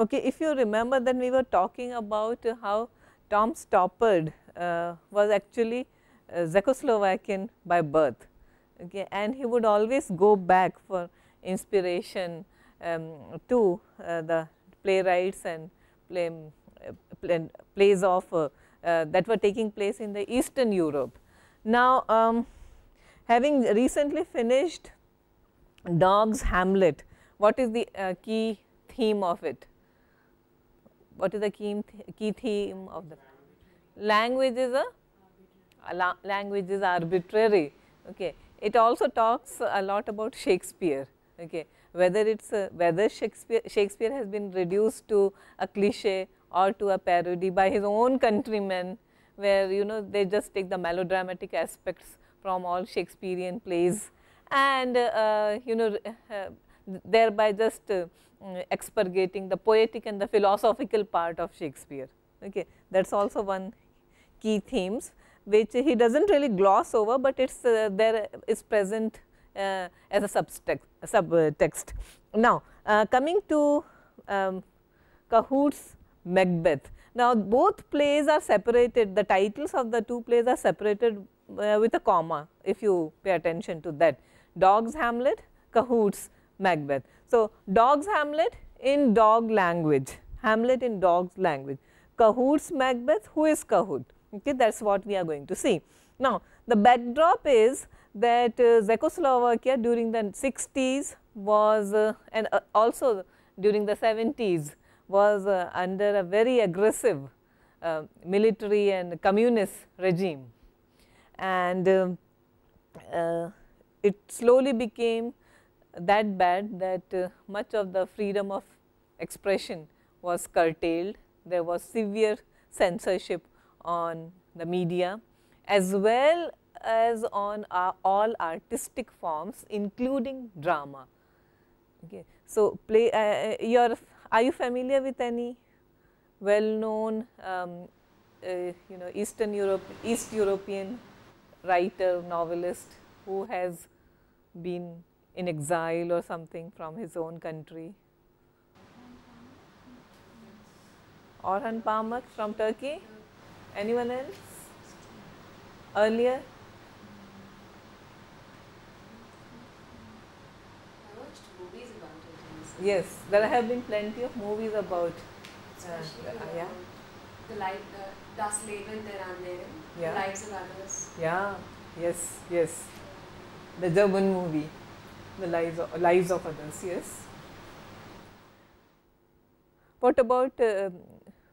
Okay, if you remember then we were talking about uh, how Tom Stoppard uh, was actually uh, Czechoslovakian by birth okay, and he would always go back for inspiration um, to uh, the playwrights and play, uh, play, plays of uh, that were taking place in the Eastern Europe. Now, um, having recently finished Dog's Hamlet, what is the key theme of it? What is the key, key theme of the language is a, language is arbitrary. Okay. It also talks a lot about Shakespeare. Okay. Whether it's a, whether Shakespeare Shakespeare has been reduced to a cliche or to a parody by his own countrymen, where you know they just take the melodramatic aspects from all Shakespearean plays and uh, you know uh, thereby just uh, expurgating the poetic and the philosophical part of Shakespeare. Okay. That is also one key themes which he does not really gloss over, but it is uh, there is present uh, as a subtext. subtext. Now, uh, coming to um, Cahoot's Macbeth. Now, both plays are separated, the titles of the two plays are separated uh, with a comma, if you pay attention to that. Dog's Hamlet, Cahoot's Macbeth. So, dog's Hamlet in dog language, Hamlet in dog's language. Cahoot's Macbeth, who is Cahoot? Okay, that is what we are going to see. Now, the backdrop is that uh, Czechoslovakia during the 60s was uh, and uh, also during the 70s was uh, under a very aggressive uh, military and communist regime and uh, it slowly became that bad that uh, much of the freedom of expression was curtailed. There was severe censorship on the media as well as on all artistic forms including drama. Okay. So, play uh, uh your are you familiar with any well known um, uh, you know Eastern Europe East European writer novelist who has been in exile or something from his own country. Orhan Pamuk from Turkey. Anyone else? Earlier? Yes, there have been plenty of movies about. Uh, uh, yeah. The life, the Das Leben der anderen, yeah. the lives of others. Yeah. Yes. Yes. The German movie the lives of, lives of others, yes. What about uh,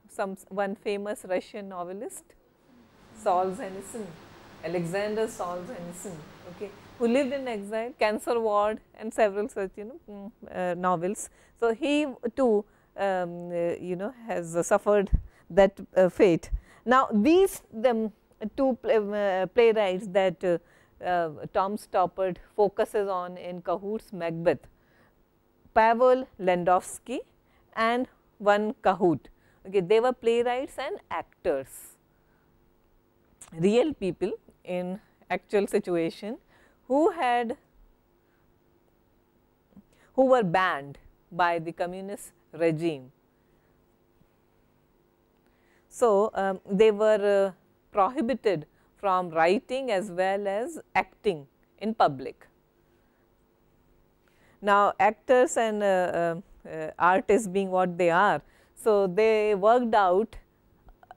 some one famous Russian novelist, Solzhenitsyn, Alexander Solzhenitsyn, okay, who lived in exile, cancer ward and several such you know mm, uh, novels. So, he too um, uh, you know has suffered that uh, fate. Now, these the two uh, playwrights that uh, Tom Stoppard focuses on in Cahoot's Macbeth, Pavel Landovský and one Cahoot. Okay, they were playwrights and actors, real people in actual situation who had who were banned by the communist regime. So, um, they were uh, prohibited from writing as well as acting in public. Now, actors and uh, uh, artists being what they are, so they worked out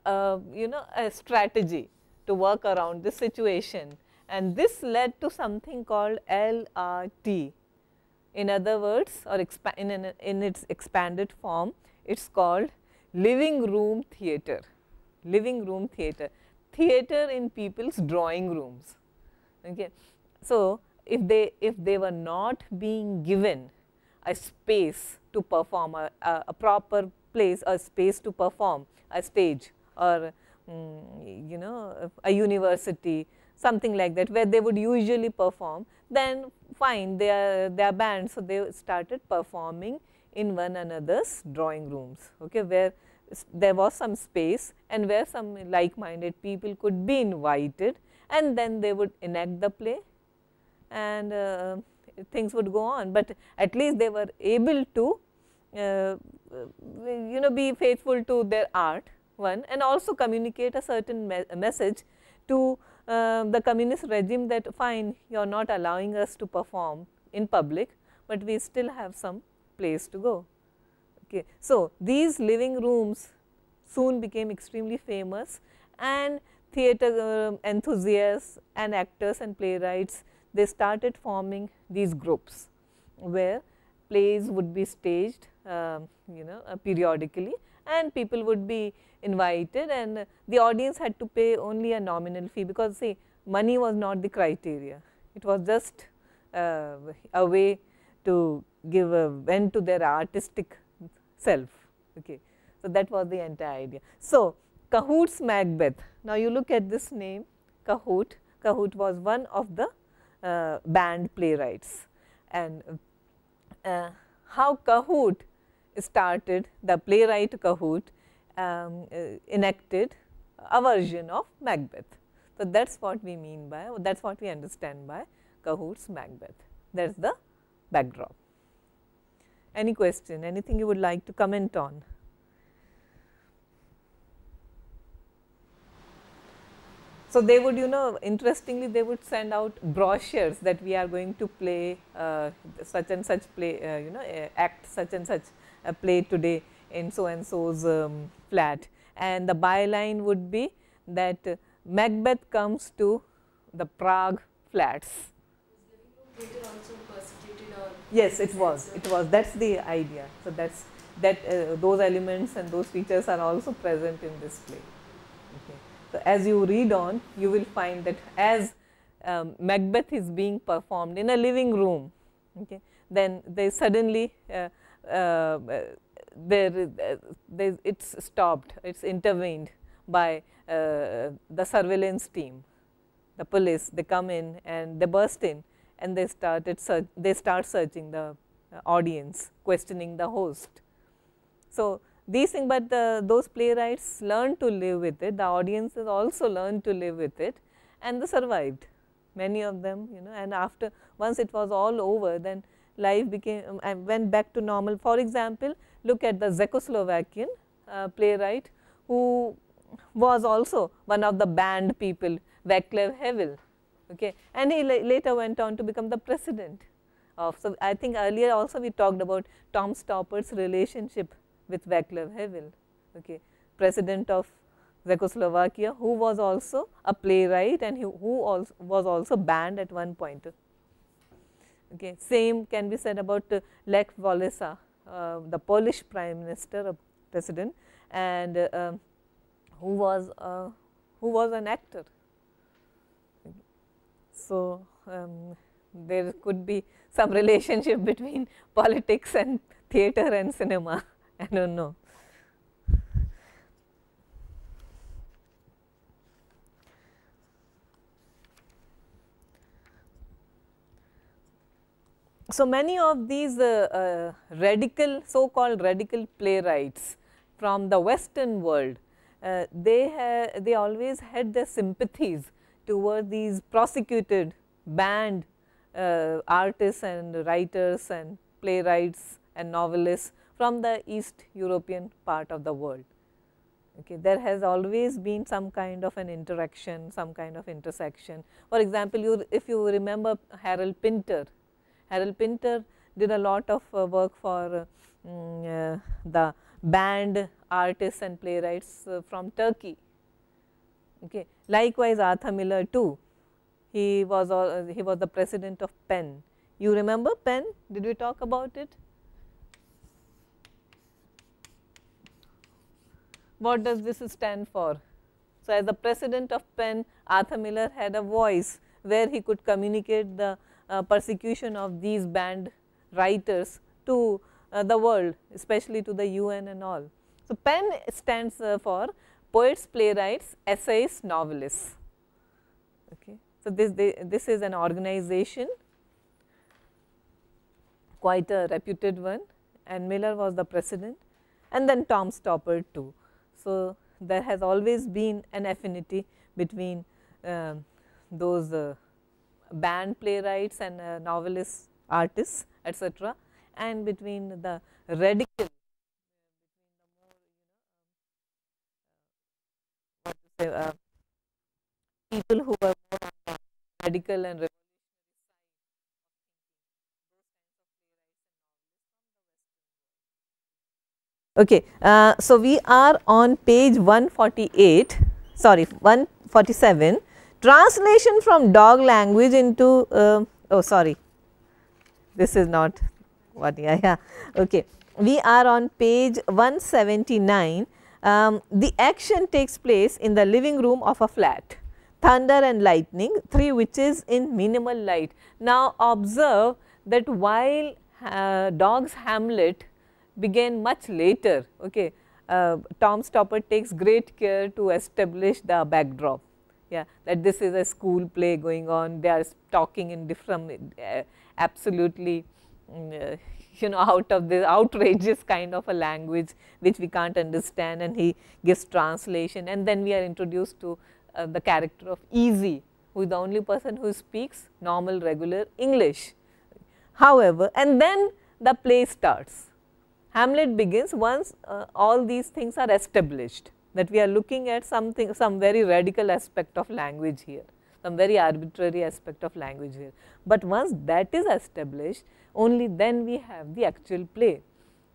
uh, you know a strategy to work around this situation and this led to something called LRT. In other words or in, an, in its expanded form, it is called living room theatre, living room theatre theater in people's drawing rooms. Okay. So, if they if they were not being given a space to perform a, a, a proper place a space to perform a stage or um, you know a university something like that where they would usually perform then fine they are they are banned. So, they started performing in one another's drawing rooms okay, where there was some space and where some like minded people could be invited and then they would enact the play and uh, things would go on, but at least they were able to uh, you know be faithful to their art one and also communicate a certain me message to uh, the communist regime that fine you are not allowing us to perform in public, but we still have some place to go. Okay. So, these living rooms soon became extremely famous and theatre uh, enthusiasts and actors and playwrights they started forming these groups where plays would be staged uh, you know uh, periodically and people would be invited and the audience had to pay only a nominal fee because see money was not the criteria it was just uh, a way to give a vent to their artistic self okay. So that was the entire idea. So cahoot's macbeth now you look at this name cahoot cahoot was one of the uh, banned playwrights. And uh, how cahoot started the playwright cahoot um, uh, enacted a version of macbeth. So that is what we mean by that is what we understand by cahoot's macbeth. That is the backdrop any question anything you would like to comment on? So, they would you know interestingly they would send out brochures that we are going to play uh, such and such play uh, you know uh, act such and such a play today in so and so's um, flat. And the byline would be that uh, Macbeth comes to the Prague flats. Yes, it was. It was. That's the idea. So that's that uh, those elements and those features are also present in this play. So, as you read on you will find that as um, Macbeth is being performed in a living room, okay, then they suddenly uh, uh, there, uh, it's stopped, it's intervened by uh, the surveillance team, the police, they come in and they burst in and they started they start searching the uh, audience, questioning the host. So, these things, but the, those playwrights learned to live with it, the audiences also learned to live with it and they survived many of them you know and after once it was all over then life became um, went back to normal. For example, look at the Czechoslovakian uh, playwright who was also one of the banned people Vaclav Havel okay and he la later went on to become the president of so I think earlier also we talked about Tom Stoppard's relationship with Vaclav Havel, okay, president of Czechoslovakia, who was also a playwright and who also was also banned at one point. Okay. Same can be said about uh, Lech Walesa, uh, the Polish prime minister, uh, president, and uh, um, who was uh, who was an actor. So, um, there could be some relationship between politics and theatre and cinema. I do not know. So, many of these uh, uh, radical so called radical playwrights from the western world, uh, they they always had their sympathies toward these prosecuted banned uh, artists and writers and playwrights and novelists from the East European part of the world. Okay. There has always been some kind of an interaction, some kind of intersection. For example, you if you remember Harold Pinter, Harold Pinter did a lot of uh, work for um, uh, the banned artists and playwrights uh, from Turkey. Okay. Likewise, Arthur Miller too, he was he was the president of PEN. You remember PEN? Did we talk about it? what does this stand for? So, as the president of PEN, Arthur Miller had a voice where he could communicate the uh, persecution of these banned writers to uh, the world, especially to the UN and all. So, PEN stands uh, for poets, playwrights, essayists, novelists. Okay. So, this, this is an organization quite a reputed one and Miller was the president and then Tom Stoppard too. So, there has always been an affinity between uh, those uh, banned playwrights and uh, novelists, artists etc. and between the radical uh, people who were more on radical and Okay, uh, so we are on page 148, sorry 147, translation from dog language into, uh, oh sorry, this is not what, yeah, yeah, okay. We are on page 179 um, the action takes place in the living room of a flat, thunder and lightning, three witches in minimal light. Now, observe that while uh, Dog's Hamlet began much later, okay, uh, Tom Stoppard takes great care to establish the backdrop. Yeah, that this is a school play going on, they are talking in different, uh, absolutely mm, uh, you know out of this outrageous kind of a language which we can't understand and he gives translation and then we are introduced to uh, the character of Easy who is the only person who speaks normal regular English. However, and then the play starts. Hamlet begins once uh, all these things are established that we are looking at something some very radical aspect of language here some very arbitrary aspect of language here. But once that is established only then we have the actual play.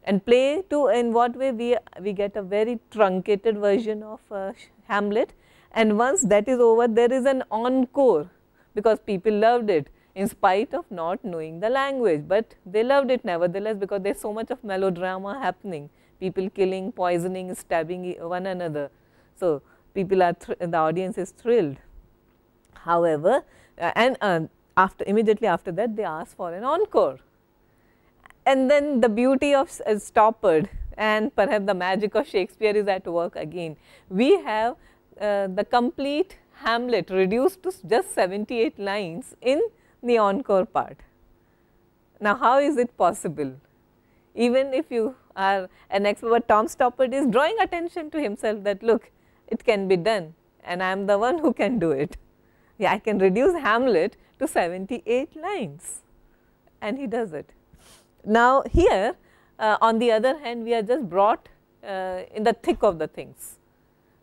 And play to in what way we, we get a very truncated version of uh, Hamlet and once that is over there is an encore because people loved it in spite of not knowing the language, but they loved it nevertheless because there is so much of melodrama happening, people killing, poisoning, stabbing one another. So, people are the audience is thrilled. However, uh, and uh, after immediately after that they ask for an encore. And then the beauty of uh, Stoppard and perhaps the magic of Shakespeare is at work again. We have uh, the complete Hamlet reduced to just 78 lines in the encore part. Now, how is it possible? Even if you are an expert, Tom Stoppard is drawing attention to himself that look, it can be done and I am the one who can do it. Yeah, I can reduce Hamlet to 78 lines and he does it. Now, here uh, on the other hand we are just brought uh, in the thick of the things.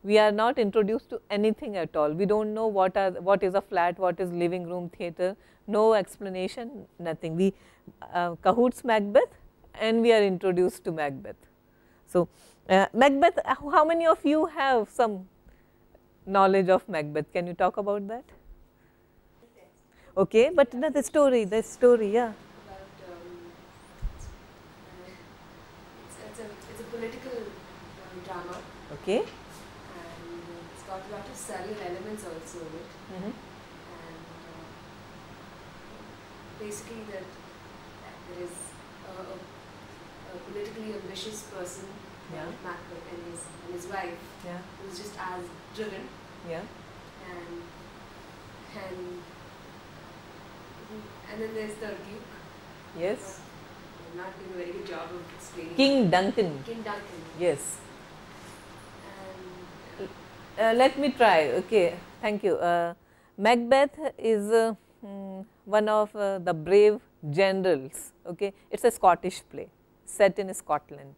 We are not introduced to anything at all. We do not know what are what is a flat, what is living room theatre, no explanation, nothing. We uh, cahoots Macbeth and we are introduced to Macbeth. So, uh, Macbeth, how many of you have some knowledge of Macbeth? Can you talk about that? Okay, but no, the story, the story, yeah. About, um, it's, it's, a, political um, drama. Okay. And it's got a lot of surreal elements also in it. Mm -hmm. And uh, basically that there is a, a, a politically ambitious person, yeah. Macbeth, and his, and his wife, yeah. who's just as driven. Yeah. And, and and then there's the Duke. Yes. Not doing a very good job of explaining. King Duncan. King Duncan. Yes. And uh, let me try. Okay. Thank you. Uh, Macbeth is uh, mm, one of uh, the brave generals. Okay. It's a Scottish play set in Scotland.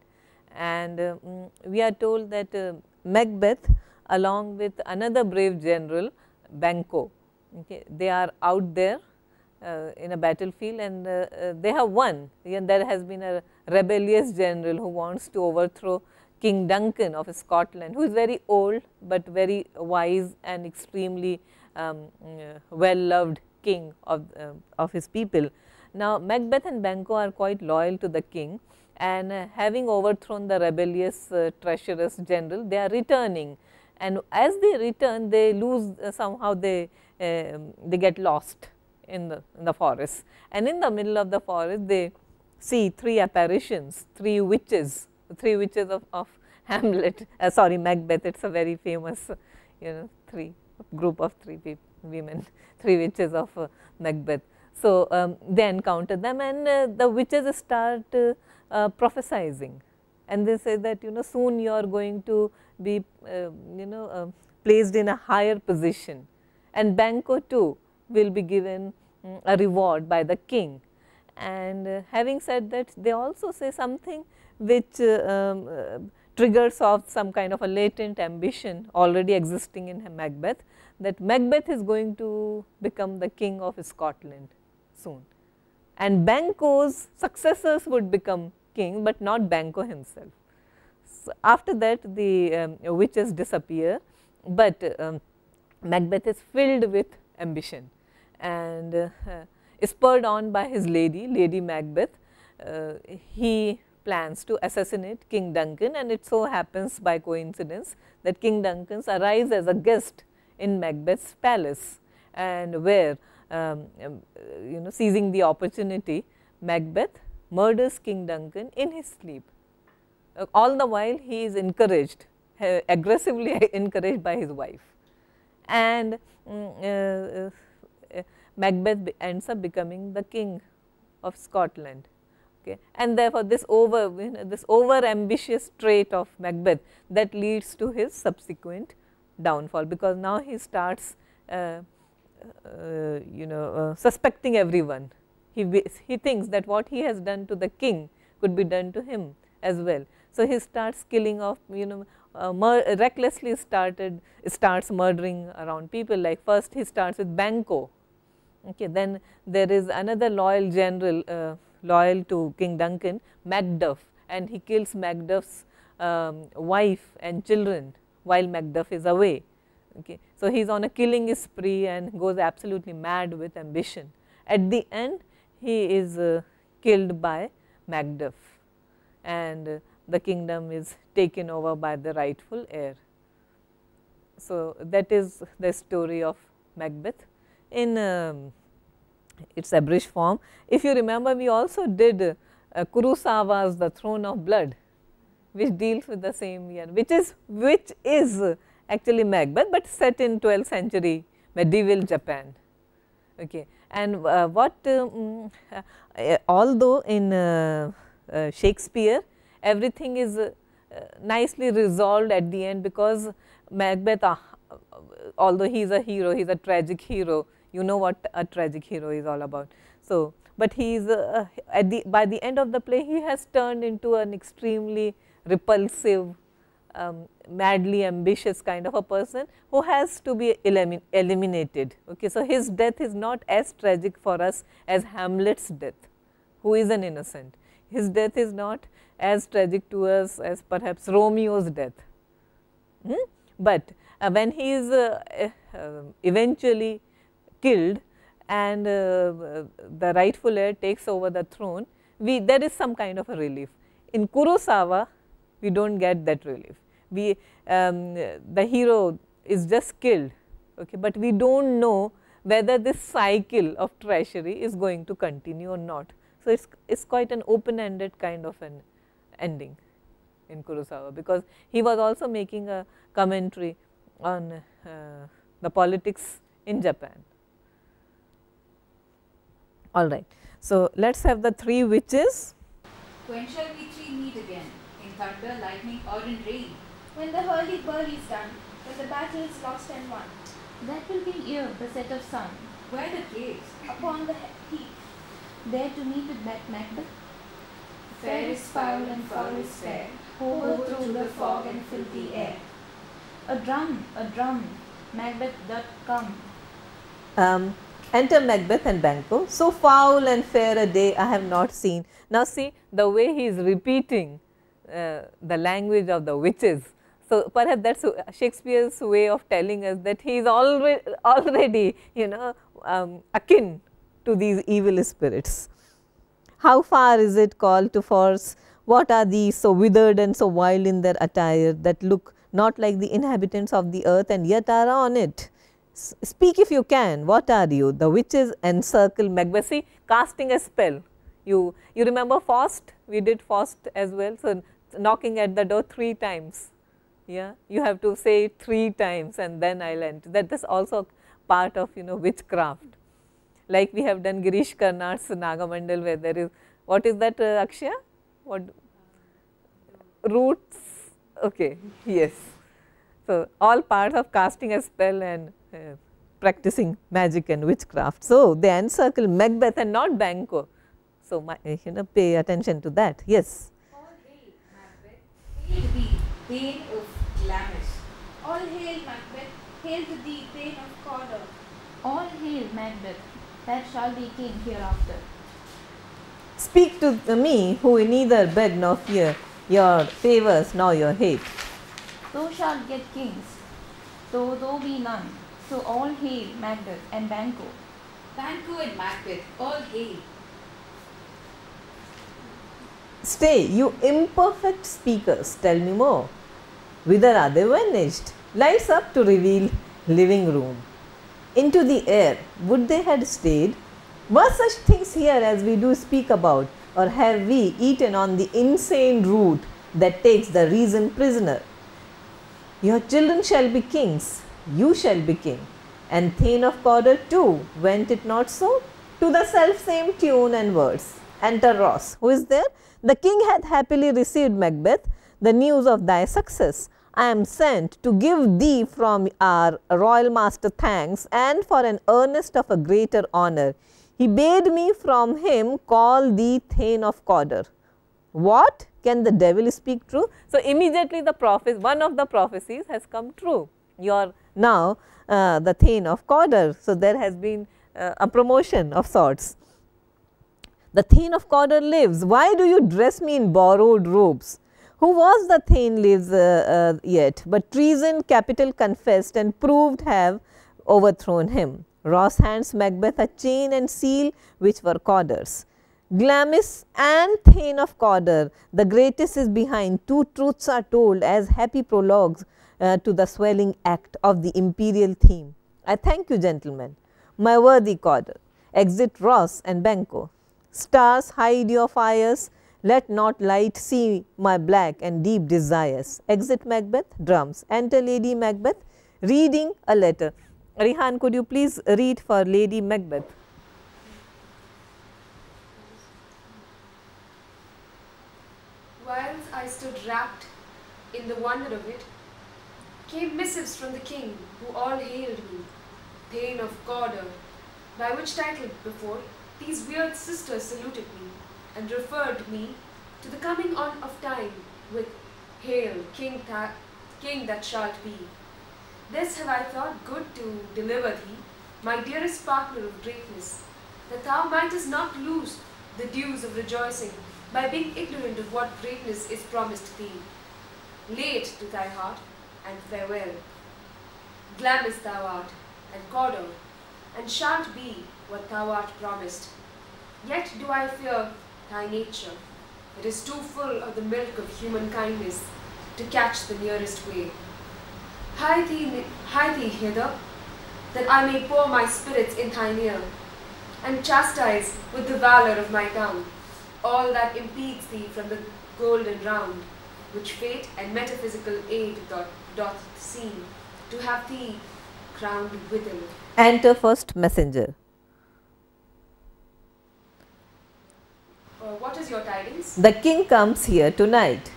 And uh, mm, we are told that uh, Macbeth along with another brave general Banquo, okay, they are out there uh, in a battlefield and uh, uh, they have won. And there has been a rebellious general who wants to overthrow King Duncan of Scotland, who is very old, but very wise and extremely um, well loved king of, of his people. Now, Macbeth and Banquo are quite loyal to the king and uh, having overthrown the rebellious uh, treacherous general, they are returning and as they return they lose uh, somehow they, they get lost in the, in the forest. And in the middle of the forest, they see three apparitions, three witches, three witches of, of Hamlet, uh, sorry, Macbeth, it is a very famous, you know, three group of three people, women, three witches of uh, Macbeth. So, um, they encounter them and uh, the witches start uh, uh, prophesizing and they say that, you know, soon you are going to be, uh, you know, placed in a higher position and Banquo too will be given um, a reward by the king. And uh, having said that, they also say something which uh, um, uh, triggers off some kind of a latent ambition already existing in Macbeth that Macbeth is going to become the king of Scotland soon and Banquo's successors would become king, but not Banquo himself. So, after that the um, witches disappear, but um, Macbeth is filled with ambition and uh, spurred on by his lady, Lady Macbeth, uh, he plans to assassinate King Duncan and it so happens by coincidence that King Duncan arrives as a guest in Macbeth's palace and where um, um, you know seizing the opportunity Macbeth murders King Duncan in his sleep. Uh, all the while he is encouraged uh, aggressively encouraged by his wife and um, uh, uh, Macbeth ends up becoming the king of Scotland. Okay. And therefore, this over you know, this over ambitious trait of Macbeth that leads to his subsequent downfall, because now he starts uh, uh, you know uh, suspecting everyone. He, he thinks that what he has done to the king could be done to him as well. So, he starts killing off you know uh, recklessly started starts murdering around people like first he starts with Banquo. Okay, then there is another loyal general uh, loyal to King Duncan Macduff and he kills Macduff's um, wife and children while Macduff is away. Okay. So, he is on a killing spree and goes absolutely mad with ambition. At the end he is uh, killed by Macduff and the kingdom is taken over by the rightful heir. So, that is the story of Macbeth in um, its abridged form. If you remember we also did uh, Kurosawa's The Throne of Blood which deals with the same year which is which is actually Macbeth, but set in 12th century medieval Japan. Okay. And uh, what um, uh, although in uh, uh Shakespeare everything is uh, nicely resolved at the end because Macbeth uh, although he is a hero, he is a tragic hero, you know what a tragic hero is all about. So, but he is at the by the end of the play he has turned into an extremely repulsive um, madly ambitious kind of a person who has to be elimin eliminated. Okay. So, his death is not as tragic for us as Hamlet's death, who is an innocent. His death is not as tragic to us as perhaps Romeo's death. Hmm? But uh, when he is uh, uh, eventually killed and uh, the rightful heir takes over the throne, we there is some kind of a relief. In Kurosawa, we do not get that relief we um, the hero is just killed, okay, but we do not know whether this cycle of treachery is going to continue or not. So, it is quite an open ended kind of an ending in Kurosawa, because he was also making a commentary on uh, the politics in Japan. All right. So, let us have the three witches. When shall we three meet again? In thunder, lightning or in rain? When the hurly-burly is done, when the battle is lost and won. That will be here, the set of sun. Where the caves? Upon the heath. There to meet with Mac Macbeth. Fair is foul and foul is fair, over through the fog and filthy air. A drum, a drum, Macbeth doth come. Um, enter Macbeth and Banquo. So foul and fair a day I have not seen. Now see the way he is repeating uh, the language of the witches so, perhaps that is Shakespeare's way of telling us that he is already, already you know um, akin to these evil spirits. How far is it called to Forres? What are these so withered and so wild in their attire that look not like the inhabitants of the earth and yet are on it? Speak if you can, what are you? The witches encircle Macbeth, see casting a spell. You, you remember Faust, we did Faust as well, so knocking at the door three times. Yeah you have to say three times and then I'll enter. That is also part of you know witchcraft. Like we have done Girish Karnad's Nagamandal where there is what is that uh, what? Roots? Okay yes. So all parts of casting a spell and Uh, practicing magic and witchcraft so they encircle Macbeth and not Banquo So, my, uh, you know pay attention to that. Yes. All hail, Macbeth. Hail thee, Thane of Glamis. All hail Macbeth, hail to thee, Thane of Cawdor. All hail, Macbeth, that shall be king hereafter. Speak to me who neither beg nor fear your favors nor your hate. Thou shalt get kings, though thou be none. So all hail, Macbeth and Banquo. Banquo and Macbeth, all hail. Stay, you imperfect speakers, tell me more. Whither are they vanished? Lights up to reveal living room. Into the air, would they had stayed? Were such things here as we do speak about, or have we eaten on the insane root that takes the reason prisoner? Your children shall be kings, you shall be king, and Thane of Cawdor too, went it not so? To the self same tune and words. Enter Ross. Who is there? The king hath happily received Macbeth the news of thy success. I am sent to give thee from our royal master thanks and for an earnest of a greater honour. He bade me from him call thee Thane of Cawdor. What? Can the devil speak true? So, immediately the prophet, one of the prophecies has come true. You are now uh, the Thane of Cawdor. So, there has been uh, a promotion of sorts. The Thane of Cawdor lives. Why do you dress me in borrowed robes? Who was the Thane lives uh, uh, yet, but treason capital confessed and proved have overthrown him. Ross hands Macbeth a chain and seal which were Cawdor's. Glamis and Thane of Cawdor, the greatest is behind. Two truths are told as happy prologues uh, to the swelling act of the imperial theme. I thank you, gentlemen, my worthy Cawdor. Exit Ross and Banquo. Stars hide your fires, let not light see my black and deep desires. Exit Macbeth, drums. Enter Lady Macbeth, reading a letter. Rihan, could you please read for Lady Macbeth? Whilst I stood wrapped in the wonder of it, came missives from the king, who all hailed me, Thane of Cawdor, by which title before these weird sisters saluted me, and referred me to the coming on of time with Hail, King, tha- King that shalt be. This have I thought good to deliver thee, my dearest partner of greatness, that thou mightest not lose the dues of rejoicing by being ignorant of what greatness is promised thee. Lay it to thy heart, and farewell. Glamis thou art, and Cawdor, and shalt be what thou art promised. Yet do I fear thy nature. It is too full of the milk of human kindness to catch the nearest way. Hie thee, hie thee hither, that I may pour my spirits in thine ear, and chastise with the valour of my tongue all that impedes thee from the golden round, which fate and metaphysical aid doth, doth seem to have thee crowned within. Enter first messenger. Uh, what is your tidings? The king comes here tonight.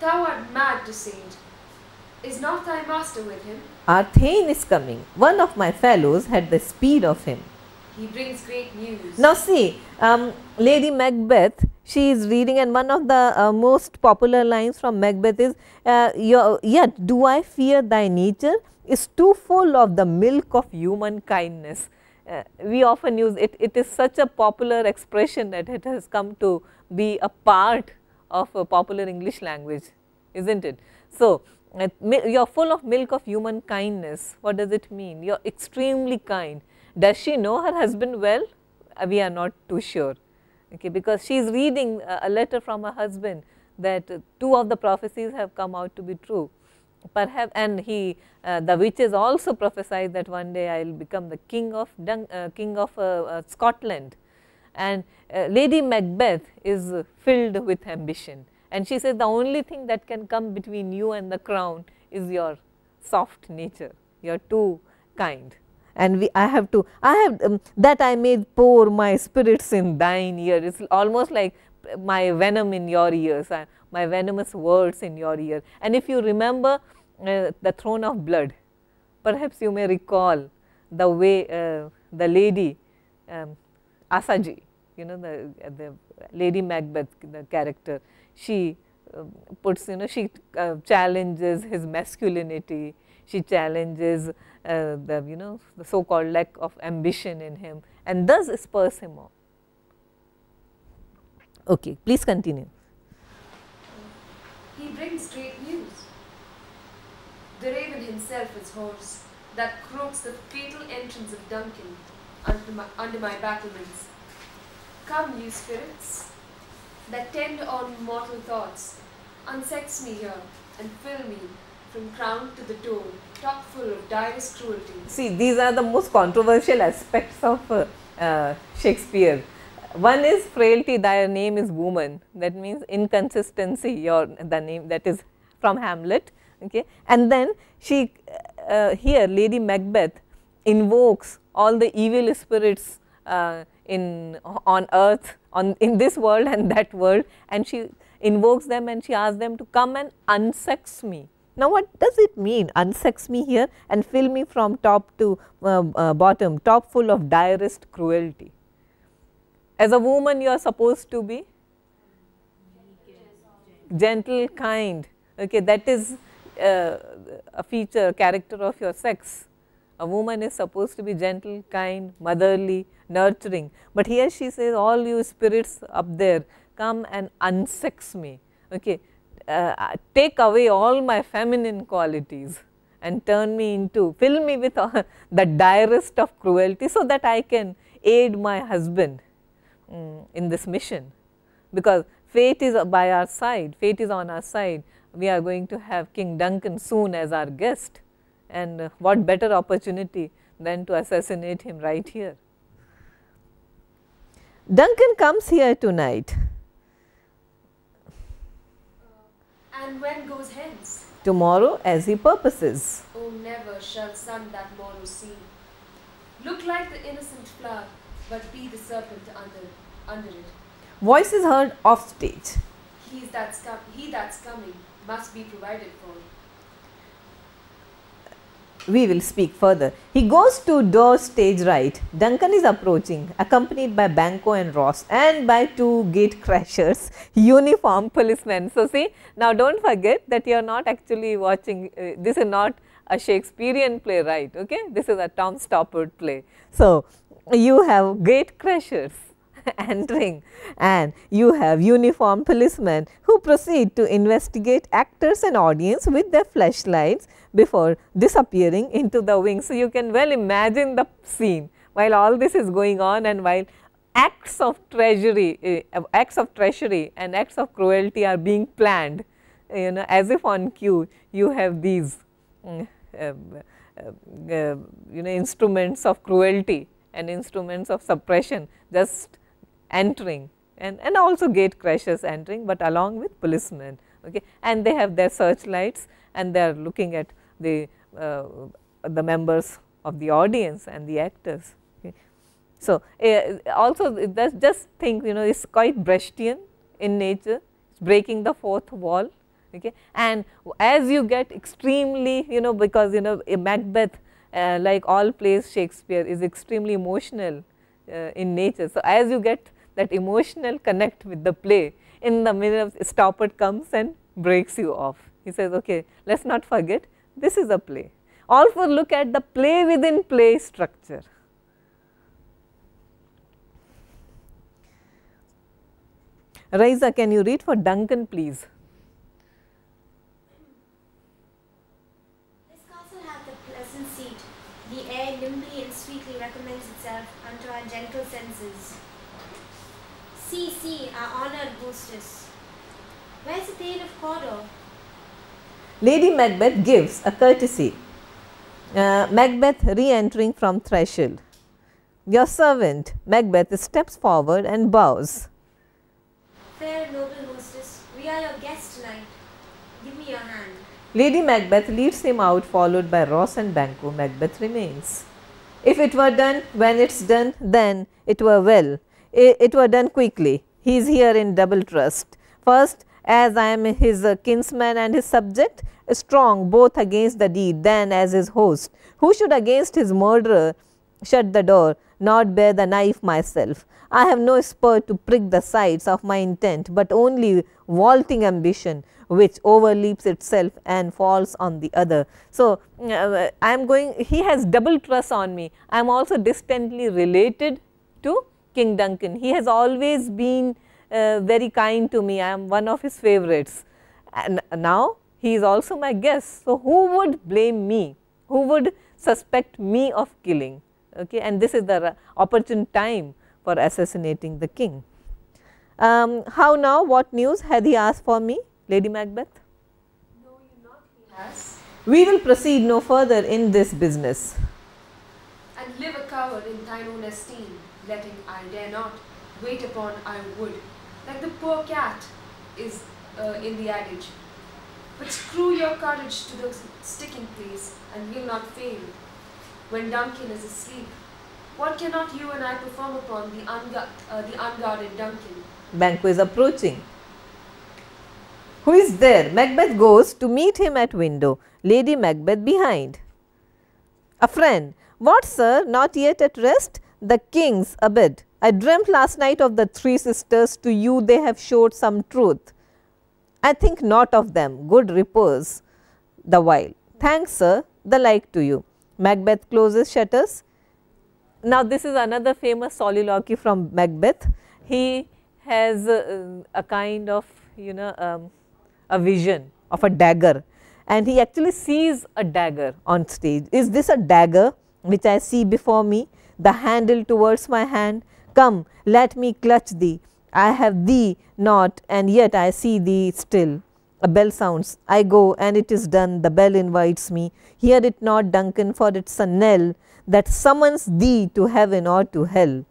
Thou art mad to say it. Is not thy master with him? Our Thane is coming. One of my fellows had the speed of him. He brings great news. Now see, um, Lady Macbeth, she is reading and one of the uh, most popular lines from Macbeth is, uh, yet do I fear thy nature is too full of the milk of human kindness. Uh, we often use it, it is such a popular expression that it has come to be a part of a popular English language, isn't it? So, uh, you are full of milk of human kindness. What does it mean? You are extremely kind. Does she know her husband well? Uh, we are not too sure, okay, because she is reading a letter from her husband that uh, two of the prophecies have come out to be true. Perhaps, and he, uh, the witches also prophesied that one day I will become the king of Dun uh, king of uh, Scotland, and Lady Macbeth is filled with ambition, and she says the only thing that can come between you and the crown is your soft nature. You are too kind and we, I have to, I have um, that I may pour my spirits in thine ear. It's almost like my venom in your ears, uh, my venomous words in your ear. And if you remember uh, the throne of blood, perhaps you may recall the way uh, the lady um, Asaji you know the, the Lady Macbeth the character, she uh, puts you know she uh, challenges his masculinity, she challenges uh, the you know the so called lack of ambition in him and thus spurs him on. Okay, please continue. He brings great news. The raven himself is hoarse, that croaks the fatal entrance of Duncan under my, under my battlements. Come, you spirits, that tend on mortal thoughts, unsex me here and fill me from crown to the toe, top full of direst cruelty. See, these are the most controversial aspects of uh, uh, Shakespeare. One is frailty, thy name is woman, that means inconsistency, your the name that is from Hamlet. Okay. And then she uh, here Lady Macbeth invokes all the evil spirits uh, in on earth on in this world and that world and she invokes them and she asks them to come and unsex me. Now, what does it mean unsex me here and fill me from top to uh, uh, bottom, top full of direst cruelty. As a woman, you are supposed to be gentle, kind. Okay, that is uh, a feature, character of your sex. A woman is supposed to be gentle, kind, motherly, nurturing. But here she says, all you spirits up there, come and unsex me. Okay, uh, take away all my feminine qualities and turn me into, fill me with the direst of cruelty so that I can aid my husband um, in this mission. Because fate is by our side, fate is on our side. We are going to have King Duncan soon as our guest and uh, what better opportunity than to assassinate him right here. Duncan comes here tonight. And when goes hence? Tomorrow as he purposes. Oh, never shall sun that morrow see. Look like the innocent flower, but be the serpent under, under it. Voice is heard off stage. He's that's he that's coming must be provided for. We will speak further. He goes to door stage right. Duncan is approaching, accompanied by Banquo and Ross and by two gate crashers, uniform policemen. So, see, now don't forget that you are not actually watching, uh, this is not a Shakespearean play, right? Okay? This is a Tom Stoppard play. So, you have gate crashers entering and you have uniform policemen who proceed to investigate actors and audience with their flashlights before disappearing into the wings. So, you can well imagine the scene while all this is going on and while acts of treasury, uh, acts of treachery and acts of cruelty are being planned, you know as if on cue you have these uh, uh, you know instruments of cruelty and instruments of suppression just entering and, and also gate crashers entering, but along with policemen okay. and they have their searchlights and they are looking at the, uh, the members of the audience and the actors. So, uh, also just think you know it is quite Brechtian in nature, it's breaking the fourth wall okay. and as you get extremely you know because you know Macbeth uh, like all plays Shakespeare is extremely emotional uh, in nature. So, as you get that emotional connect with the play in the middle of Stoppard comes and breaks you off. He says, okay, let us not forget this is a play. Also look at the play within play structure. Raisa, can you read for Duncan please? This castle hath a pleasant seat. The air nimbly and sweetly recommends itself unto our gentle senses. See, see, our honoured hostess. Where's the Thane of Cawdor? Lady Macbeth gives a courtesy. Uh, Macbeth re-entering from threshold. Your servant, Macbeth, steps forward and bows. Fair noble hostess, we are your guests tonight. Give me your hand. Lady Macbeth leads him out followed by Ross and Banquo. Macbeth remains. If it were done when it's done, then it were well. It, it were done quickly. He is here in double trust. First, as I am his uh, kinsman and his subject, strong both against the deed, then as his host, who should against his murderer shut the door, not bear the knife myself. I have no spur to prick the sides of my intent, but only vaulting ambition, which overleaps itself and falls on the other. So, uh, I am going, he has double trust on me. I am also distantly related to King Duncan. He has always been uh, very kind to me. I am one of his favorites. And now he is also my guest. So, who would blame me? Who would suspect me of killing? Okay, and this is the opportune time for assassinating the king. Um, how now? What news had he asked for me, Lady Macbeth? No, you not he has, We will proceed no further in this business. and live a coward in thine own esteem, letting I dare not, wait upon I would, like the poor cat is uh, in the adage. But screw your courage to the sticking place, and will not fail. When Duncan is asleep, what cannot you and I perform upon the, ungu- uh, the unguarded Duncan? Banquo is approaching. Who is there? Macbeth goes to meet him at window. Lady Macbeth behind. A friend. What, sir? Not yet at rest? The king's a bit. I dreamt last night of the three sisters. To you they have showed some truth. I think not of them. Good repose the while. Thanks, sir. The like to you. Macbeth closes shutters. Now, this is another famous soliloquy from Macbeth. He has uh, a kind of, you know, um, a vision of a dagger and he actually sees a dagger on stage. Is this a dagger which I see before me, the handle towards my hand? Come, let me clutch thee. I have thee not, and yet I see thee still. A bell sounds. I go, and it is done. The bell invites me. Hear it not, Duncan, for it's a knell that summons thee to heaven or to hell.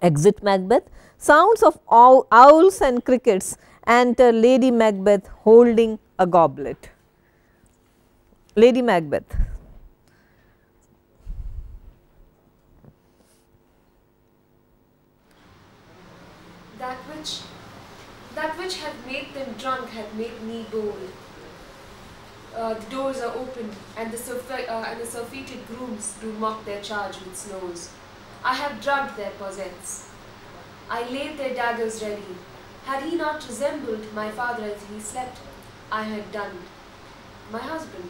Exit Macbeth. Sounds of owls and crickets enter Lady Macbeth holding a goblet. Lady Macbeth. That which, that which had made them drunk had made me bold. Uh, the doors are open, and the, uh, and the surfeited grooms do mock their charge with snows. I have drugged their possets. I laid their daggers ready. Had he not resembled my father as he slept, I had done. My husband.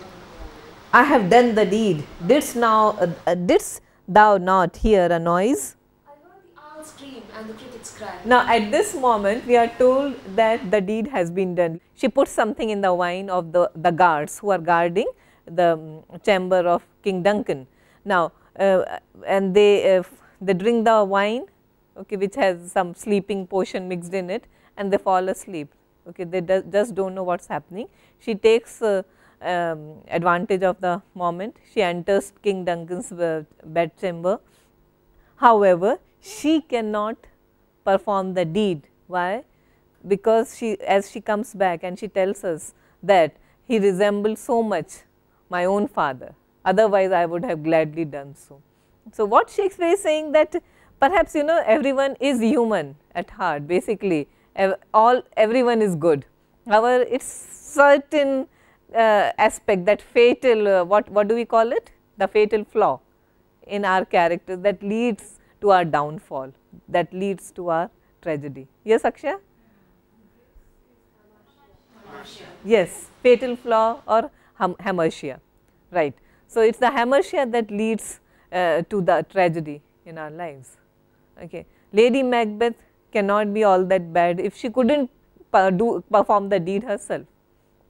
I have done the deed. Didst now, uh, uh, didst thou not hear a noise? I heard the owl scream and the crickets cry. Now, at this moment, we are told that the deed has been done. She puts something in the wine of the, the guards who are guarding the um, chamber of King Duncan. Now, uh, and they, uh, they drink the wine, okay, which has some sleeping potion mixed in it, and they fall asleep. Okay, they do, just don't know what's happening. She takes uh, um, advantage of the moment. She enters King Duncan's uh, bed chamber. However, she cannot perform the deed. Why? Because she, as she comes back and she tells us that he resembles so much my own father. Otherwise, I would have gladly done so. So, what Shakespeare is saying that perhaps you know everyone is human at heart. Basically, all everyone is good. However, it's certain uh, aspect that fatal uh, what what do we call it? The fatal flaw in our character that leads to our downfall, that leads to our tragedy. Yes, Akshay? Yes, fatal flaw or ham hamartia, right. So, it is the hamartia that leads uh, to the tragedy in our lives. Okay. Lady Macbeth cannot be all that bad if she could not do perform the deed herself.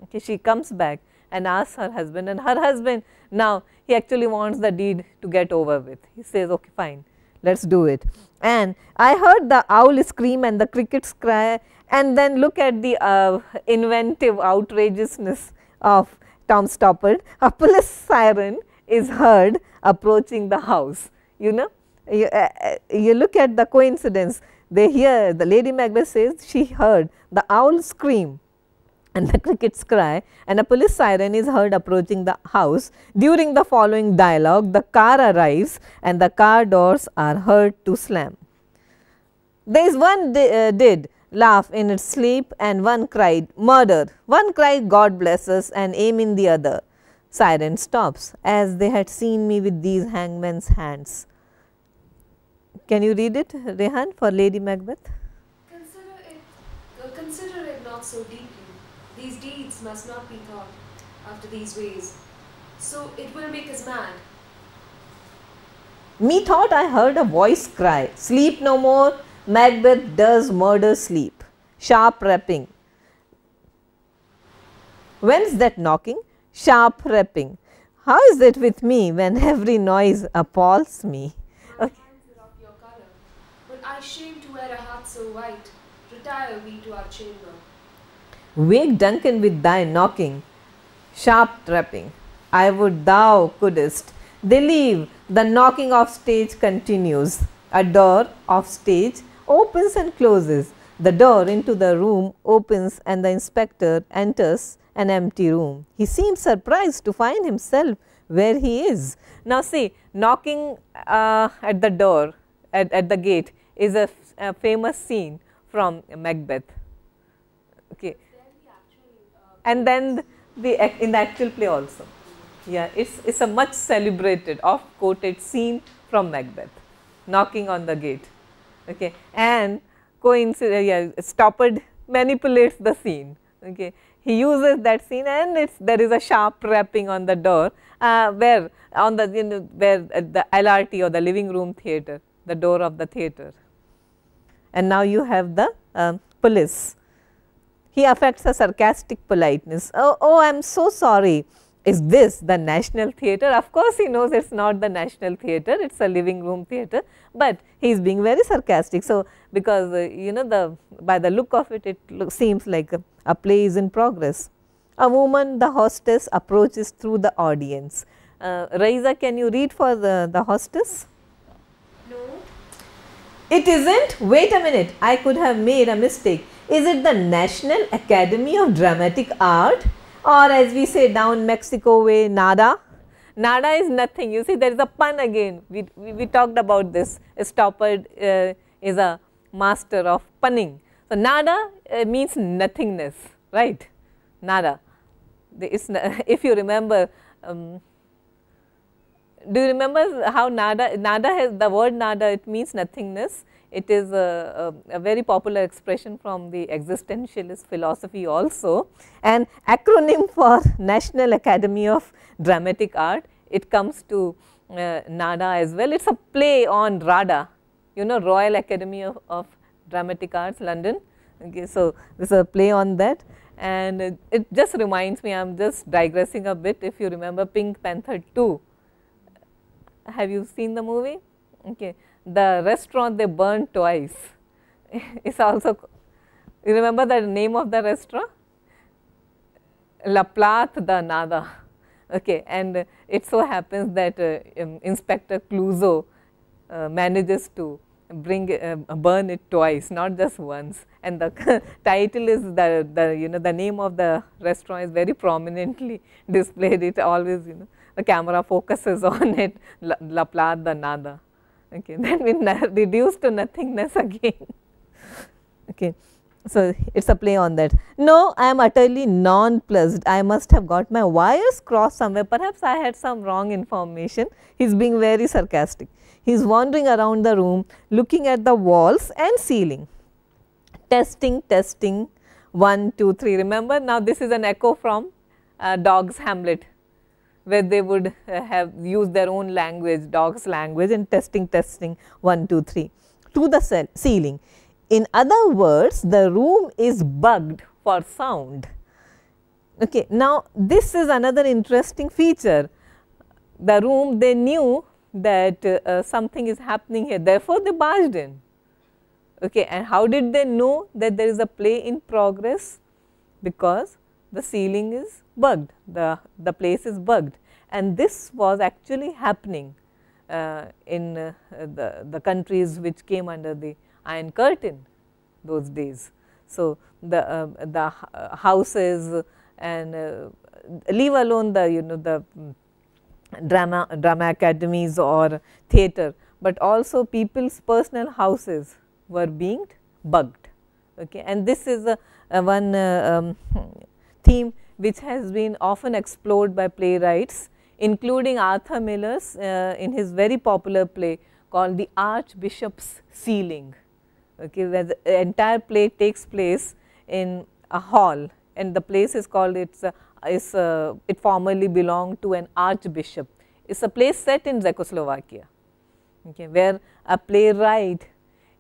Okay. She comes back and asks her husband and her husband now he actually wants the deed to get over with. He says okay fine let us do it. And I heard the owl scream and the crickets cry and then look at the uh, inventive outrageousness of Tom Stoppard. A police siren is heard approaching the house. You know, you, uh, uh, you look at the coincidence. They hear the Lady Macbeth says she heard the owl scream and the crickets cry and a police siren is heard approaching the house. During the following dialogue, the car arrives and the car doors are heard to slam. There is one uh, did laugh in its sleep and one cried murder. One cried God bless us and aim in the other. Siren stops as they had seen me with these hangman's hands. Can you read it, Rehan, for Lady Macbeth? Consider it, uh, consider it not so deeply. These deeds must not be thought after these ways. So it will make us mad. Methought I heard a voice cry, Sleep no more, Macbeth does murder sleep. Sharp rapping. Whence that knocking? Sharp rapping. How is it with me when every noise appalls me? My hands are of your colour, but I shame to wear a heart so white. Retire we to our chamber. Wake Duncan with thy knocking, sharp rapping. I would thou couldst. They leave, the knocking of stage continues. A door of stage opens and closes. The door into the room opens and the inspector enters an empty room. He seems surprised to find himself where he is. Now, see, knocking uh, at the door, at, at the gate, is a, a famous scene from Macbeth. Okay. And then the in the actual play also. Yeah, it's it's a much celebrated, oft quoted scene from Macbeth, knocking on the gate. Okay, and coincidence, yeah, Stoppard manipulates the scene. Okay, he uses that scene, and it's there is a sharp rapping on the door, uh, where on the you know, where at the LRT or the living room theatre, the door of the theatre. And now you have the um, police. He affects a sarcastic politeness. Oh, oh, I am so sorry. Is this the National Theatre? Of course, he knows it's not the National Theatre, it's a living room theatre, but he is being very sarcastic. So, because uh, you know the by the look of it, it look, seems like a, a play is in progress. A woman, the hostess, approaches through the audience. Uh, Raiza, can you read for the, the hostess? No. It isn't? Wait a minute, I could have made a mistake. Is it the National Academy of Dramatic Art? Or as we say down Mexico way, nada? Nada is nothing. You see, there is a pun again. We, we, we talked about this. Stoppard uh, is a master of punning. So, nada uh, means nothingness, right? Nada. If you remember, um, do you remember how nada, nada has the word nada, it means nothingness. It is a, a, a, very popular expression from the existentialist philosophy also and acronym for National Academy of Dramatic Art. It comes to uh, NADA as well. It is a play on RADA, you know Royal Academy of, of Dramatic Arts London. Okay, so, this is a play on that and it, it just reminds me I am just digressing a bit if you remember Pink Panther 2. Have you seen the movie? Okay the restaurant they burned twice. Is also you remember the name of the restaurant? La Plata de Nada. Okay and it so happens that uh, um, inspector Clouseau uh, manages to bring uh, burn it twice not just once. And the title is the the you know the name of the restaurant is very prominently displayed. It always you know the camera focuses on it. La, La Plata Nada okay then we reduce to nothingness again. Okay so it's a play on that. No i am utterly nonplussed. I must have got my wires crossed somewhere. Perhaps i had some wrong information. He's being very sarcastic. He's wandering around the room looking at the walls and ceiling. Testing testing. 1 2 3 remember now this is an echo from uh, Dogg's Hamlet where they would uh, have used their own language, dog's language and testing, testing 1, 2, 3 to the ceiling. In other words, the room is bugged for sound. Okay. Now, this is another interesting feature. The room they knew that uh, something is happening here, therefore, they barged in. Okay. And how did they know that there is a play in progress? Because the ceiling is bugged, the, the place is bugged and this was actually happening uh, in uh, the, the countries which came under the Iron Curtain those days. So, the, uh, the houses and uh, leave alone the you know the um, drama, drama academies or theatre, but also people's personal houses were being bugged. Okay. And this is a, a one uh, um, theme which has been often explored by playwrights including Arthur Miller's uh, in his very popular play called the Archbishop's Ceiling, okay, where the entire play takes place in a hall and the place is called it's a, is a, it formerly belonged to an archbishop. It's a place set in Czechoslovakia, okay, where a playwright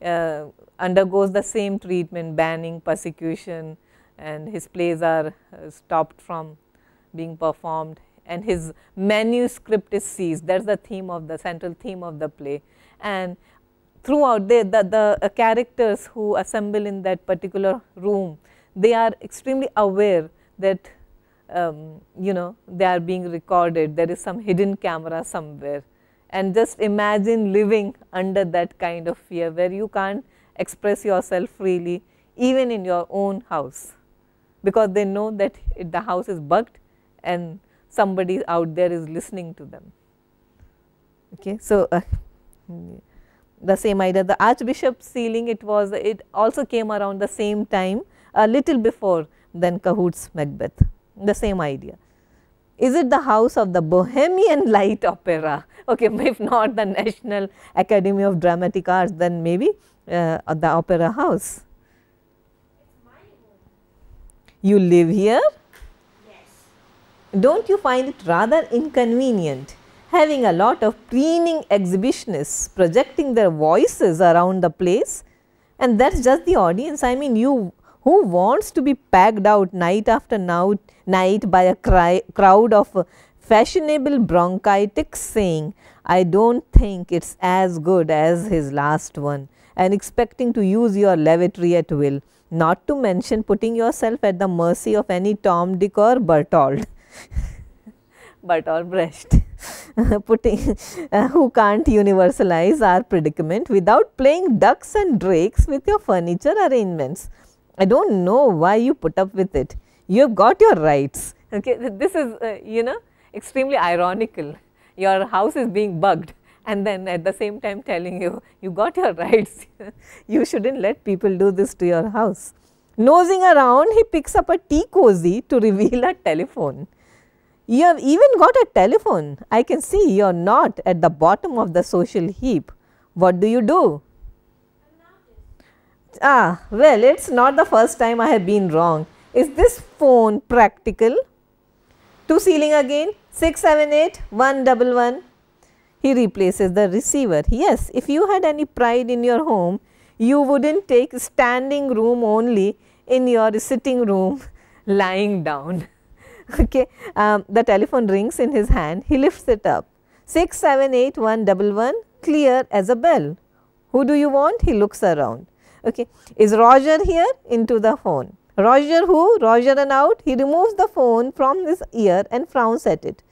uh, undergoes the same treatment, banning, persecution, and his plays are uh, stopped from being performed and his manuscript is seized. That is the theme of the central theme of the play. And throughout the, the, uh, characters who assemble in that particular room, they are extremely aware that um, you know they are being recorded, there is some hidden camera somewhere. And just imagine living under that kind of fear where you can't express yourself freely even in your own house because they know that it, the house is bugged and somebody out there is listening to them. Okay. So, uh, the same idea the archbishop ceiling it was it also came around the same time a little before than Cahoot's Macbeth the same idea. Is it the house of the Bohemian Light Opera? Okay, if not the National Academy of Dramatic Arts, then maybe uh, the Opera House. You live here? Yes. Don't you find it rather inconvenient having a lot of preening exhibitionists projecting their voices around the place? And that is just the audience. I mean, you who wants to be packed out night after night by a cry, crowd of fashionable bronchitis saying, I don't think it's as good as his last one and expecting to use your lavatory at will, not to mention putting yourself at the mercy of any Tom, Dick or Bertolt. Bertolt Brecht putting uh, who can't universalize our predicament without playing ducks and drakes with your furniture arrangements. I do not know why you put up with it. You have got your rights. Okay. This is uh, you know extremely ironical. Your house is being bugged and then at the same time telling you, you got your rights. you should not let people do this to your house. Nosing around, he picks up a tea cozy to reveal a telephone. You have even got a telephone. I can see you are not at the bottom of the social heap. What do you do? Ah, well, it is not the first time I have been wrong. Is this phone practical? To ceiling again, 678 111. He replaces the receiver. Yes, if you had any pride in your home, you would not take standing room only in your sitting room lying down. okay. Um, the telephone rings in his hand, he lifts it up. 678 111 clear as a bell. Who do you want? He looks around. Okay. Is Roger here? Into the phone. Roger who? Roger and out. He removes the phone from his ear and frowns at it.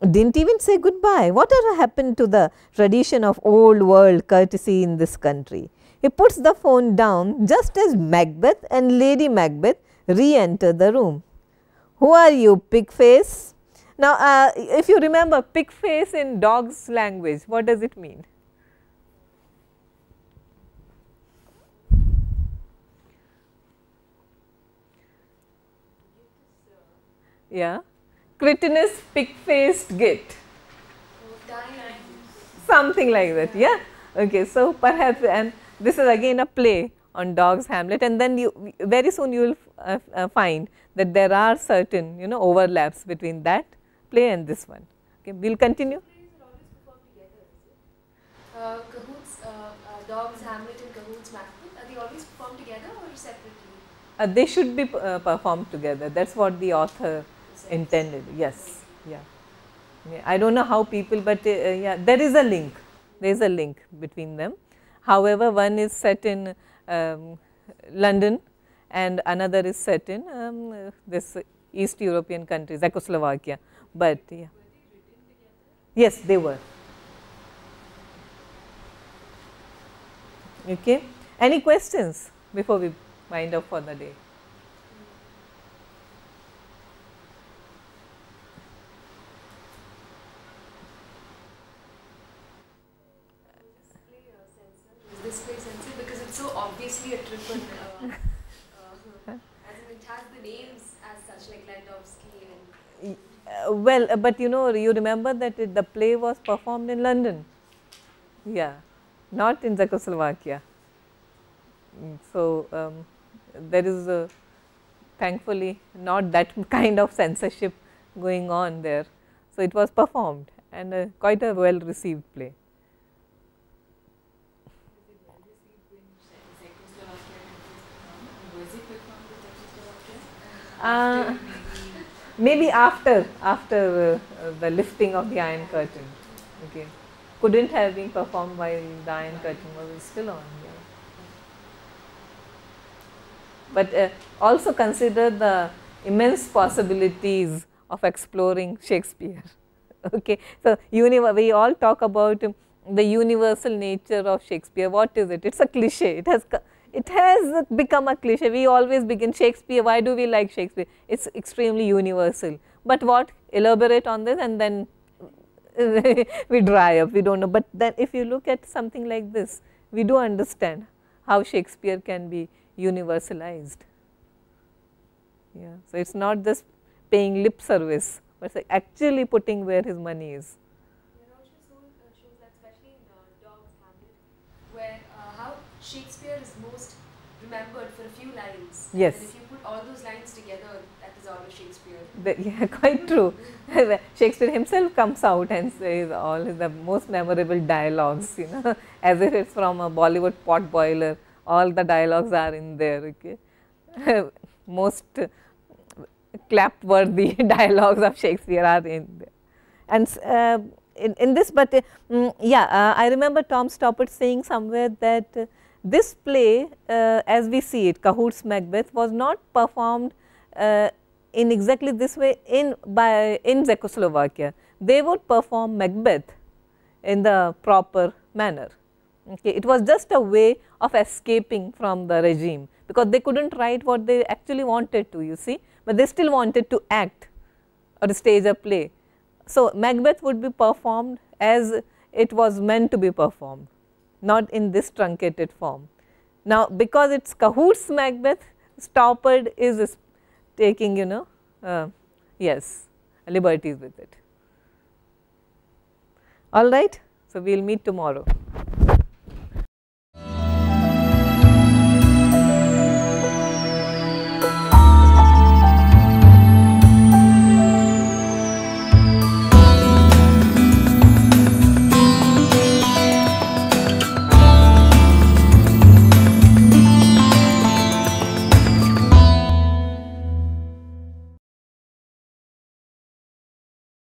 Didn't even say goodbye. Whatever happened to the tradition of old world courtesy in this country? He puts the phone down just as Macbeth and Lady Macbeth re-enter the room. Who are you, pig face? Now, uh, if you remember pig face in dog's language, what does it mean? Yeah, cretinous pig-faced git. Something like that, yeah. Okay, so perhaps and this is again a play on Dogg's Hamlet and then you very soon you will uh, uh, find that there are certain you know overlaps between that play and this one. Okay, we will continue. Uh, Cahoot's, Dogg's Hamlet and Cahoot's Macbeth, are they always performed together or separately? They should be uh, performed together. That's what the author intended. Yes, yeah. yeah. I don't know how people, but uh, yeah, there is a link. There is a link between them. However, one is set in um, London and another is set in um, this East European country, Czechoslovakia. But yeah. Yes, they were. Okay. Any questions before we wind up for the day? Is this play censored because it's so obviously a triple. Uh, uh, as in it has the names as such like Landovský and. Uh, well, uh, but you know, you remember that it, the play was performed in London. Yeah. not in Czechoslovakia. Mm, So, um, there is a thankfully not that kind of censorship going on there. So, it was performed and uh, quite a well received play. Was it performed in Czechoslovakia? Uh, Maybe after after uh, the lifting of the Iron Curtain. Okay, couldn't have been performed while the Iron Curtain was still on. Yeah. But uh, also consider the immense possibilities of exploring Shakespeare. okay, so we all talk about the universal nature of Shakespeare. What is it? It's a cliche. It has it has become a cliche. We always begin Shakespeare. Why do we like Shakespeare? It's extremely universal. But what? Elaborate on this and then we dry up. We don't know. But then if you look at something like this, we do understand how Shakespeare can be universalized. Yeah. So it's not just paying lip service, but actually putting where his money is. It also shows, uh, shows that especially in uh, Dogg's Hamlet, where uh, how Shakespeare is most remembered for a few lines. Yes. And if you put all those lines together, that is always Shakespeare. The, yeah, quite true. Shakespeare himself comes out and says all the most memorable dialogues, you know, as if it's from a Bollywood pot boiler. All the dialogues are in there. Okay, most clap worthy dialogues of Shakespeare are in there. And uh, in, in this, but uh, mm, yeah, uh, I remember Tom Stoppard saying somewhere that uh, this play, uh, as we see it, Cahoot's Macbeth, was not performed uh, in exactly this way in by in Czechoslovakia. They would perform Macbeth in the proper manner. Okay. It was just a way of escaping from the regime because they couldn't write what they actually wanted to, you see, but they still wanted to act or stage a play. So, Macbeth would be performed as it was meant to be performed, not in this truncated form. Now, because it is Cahoot's Macbeth, Stoppard is, is taking, you know, uh, yes, liberties with it. All right. So, we will meet tomorrow.